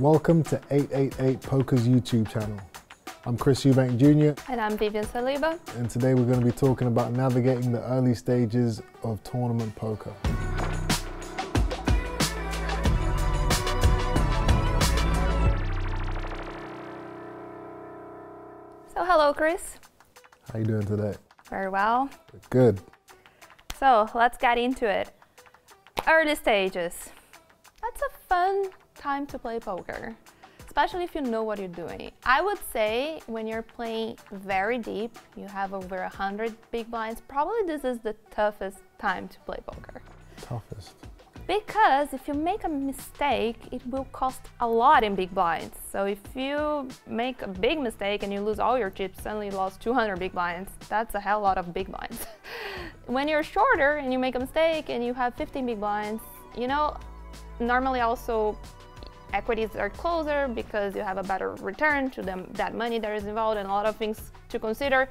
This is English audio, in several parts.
Welcome to 888 Poker's YouTube channel. I'm Chris Eubank Jr. And I'm Vivian Saliba. And today we're going to be talking about navigating the early stages of tournament poker. So hello Chris. How are you doing today? Very well. Good. So let's get into it. Early stages. That's a fun time to play poker, especially if you know what you're doing. I would say when you're playing very deep, you have over 100 big blinds, probably this is the toughest time to play poker. Toughest. Because if you make a mistake, it will cost a lot in big blinds. So if you make a big mistake and you lose all your chips, suddenly you lost 200 big blinds. That's a hell lot of big blinds. when you're shorter and you make a mistake and you have 15 big blinds, you know, normally also equities are closer because you have a better return to them, that money that is involved and a lot of things to consider.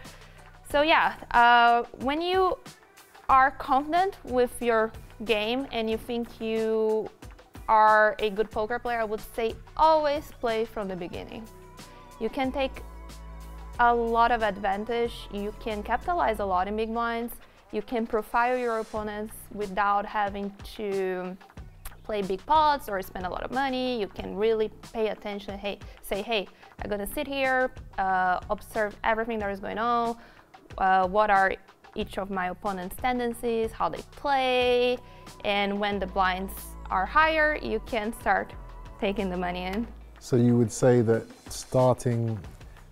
So yeah, uh, when you are confident with your game and you think you are a good poker player, I would say always play from the beginning. You can take a lot of advantage, you can capitalize a lot in big blinds, you can profile your opponents without having to play big pots or spend a lot of money. You can really pay attention, hey, say, hey, I'm gonna sit here, uh, observe everything that is going on, uh, what are each of my opponent's tendencies, how they play, and when the blinds are higher, you can start taking the money in. So you would say that starting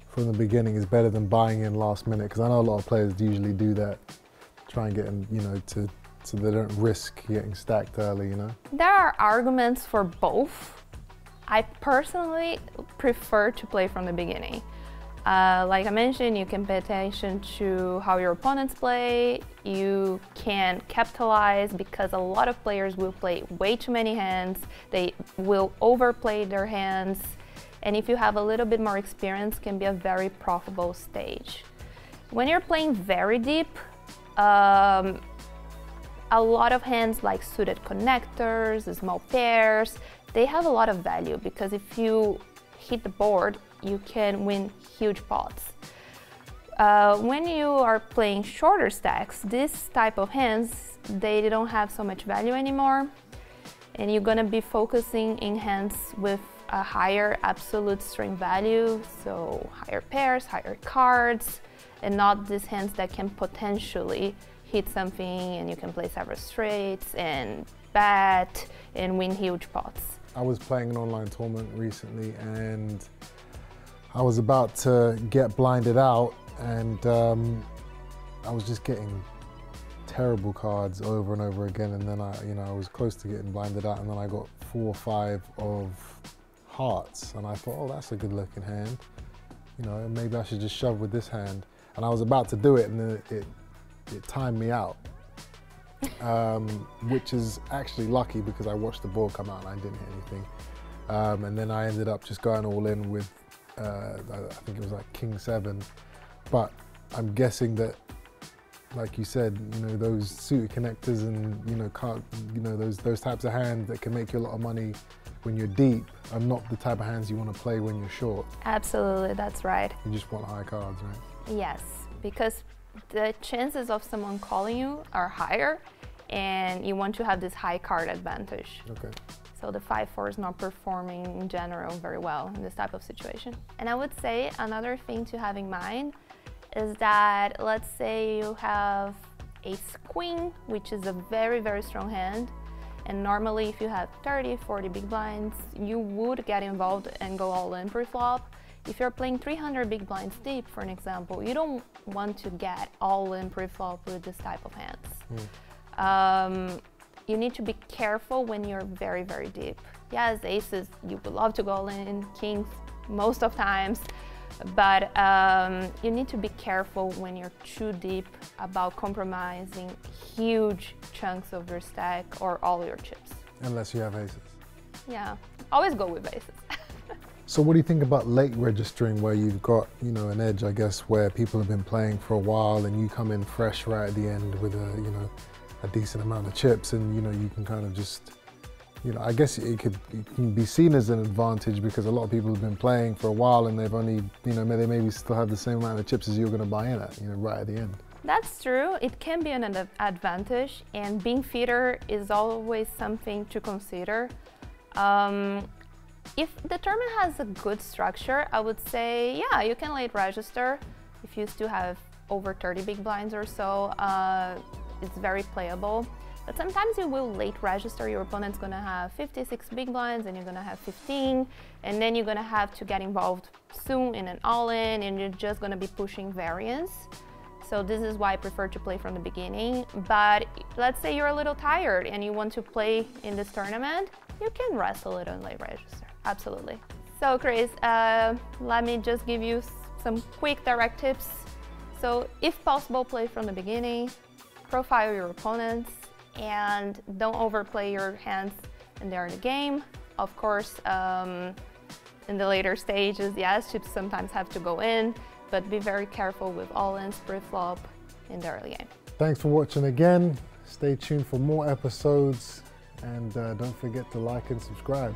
from the beginning is better than buying in last minute? Because I know a lot of players usually do that, try and get in, you know, to so they don't risk getting stacked early, you know? There are arguments for both. I personally prefer to play from the beginning. Uh, like I mentioned, you can pay attention to how your opponents play. You can capitalize because a lot of players will play way too many hands. They will overplay their hands. And if you have a little bit more experience, can be a very profitable stage. When you're playing very deep, um, a lot of hands like suited connectors, small pairs, they have a lot of value because if you hit the board, you can win huge pots. Uh, when you are playing shorter stacks, this type of hands, they don't have so much value anymore. And you're gonna be focusing in hands with a higher absolute strength value, so higher pairs, higher cards, and not these hands that can potentially hit something and you can play several straights and bet and win huge pots. I was playing an online tournament recently and I was about to get blinded out and um, I was just getting terrible cards over and over again and then I, you know, I was close to getting blinded out and then I got four or five of hearts and I thought, oh, that's a good looking hand. You know, maybe I should just shove with this hand. And I was about to do it and then it, it, it timed me out. Um, which is actually lucky because I watched the board come out and I didn't hit anything. Um, and then I ended up just going all in with uh, I think it was like King Seven, but I'm guessing that, like you said, you know those suited connectors and you know car, you know those those types of hands that can make you a lot of money when you're deep are not the type of hands you want to play when you're short. Absolutely, that's right. You just want high cards, right? Yes, because the chances of someone calling you are higher, and you want to have this high card advantage. Okay. So the 5-4 is not performing in general very well in this type of situation. And I would say another thing to have in mind is that let's say you have ace queen, which is a very, very strong hand. And normally if you have 30, 40 big blinds, you would get involved and go all in pre-flop. If you're playing 300 big blinds deep, for an example, you don't want to get all in pre-flop with this type of hands. Mm. Um, you need to be careful when you're very, very deep. Yes, aces, you would love to go all in, kings most of times, but um, you need to be careful when you're too deep about compromising huge chunks of your stack or all your chips. Unless you have aces. Yeah, always go with aces. So what do you think about late registering where you've got, you know, an edge, I guess, where people have been playing for a while and you come in fresh right at the end with a, you know, a decent amount of chips and you know you can kind of just you know, I guess it could it can be seen as an advantage because a lot of people have been playing for a while and they've only, you know, they maybe still have the same amount of chips as you're going to buy in at, you know, right at the end. That's true. It can be an advantage, and being fitter is always something to consider. Um, if the tournament has a good structure, I would say, yeah, you can late register. If you still have over 30 big blinds or so, uh, it's very playable. But sometimes you will late register, your opponent's gonna have 56 big blinds and you're gonna have 15, and then you're gonna have to get involved soon in an all-in and you're just gonna be pushing variance. So this is why I prefer to play from the beginning. But let's say you're a little tired and you want to play in this tournament, you can rest a little and late register, absolutely. So Chris, uh, let me just give you some quick direct tips. So if possible, play from the beginning, profile your opponents, and don't overplay your hands in there in the game. Of course, um, in the later stages, yes, chips sometimes have to go in, but be very careful with all-ins, pre-flop in the early game. Thanks for watching again. Stay tuned for more episodes and uh, don't forget to like and subscribe.